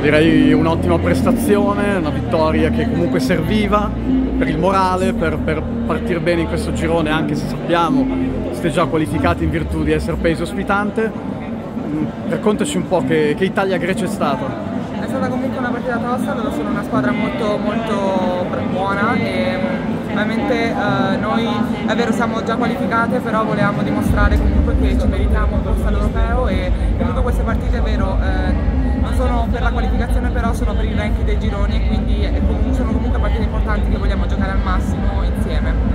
Direi un'ottima prestazione, una vittoria che comunque serviva per il morale, per, per partire bene in questo girone, anche se sappiamo siete già qualificati in virtù di essere paese ospitante. Mm, raccontaci un po' che, che Italia-Grecia è stata. È stata comunque una partita tosta, loro sono una squadra molto, molto buona e mm, ovviamente eh, noi è vero siamo già qualificate però volevamo dimostrare comunque che ci meritiamo il posto all'europeo e comunque queste partite è vero eh, per la qualificazione però sono per il ranking dei gironi quindi sono comunque partite importanti che vogliamo giocare al massimo insieme.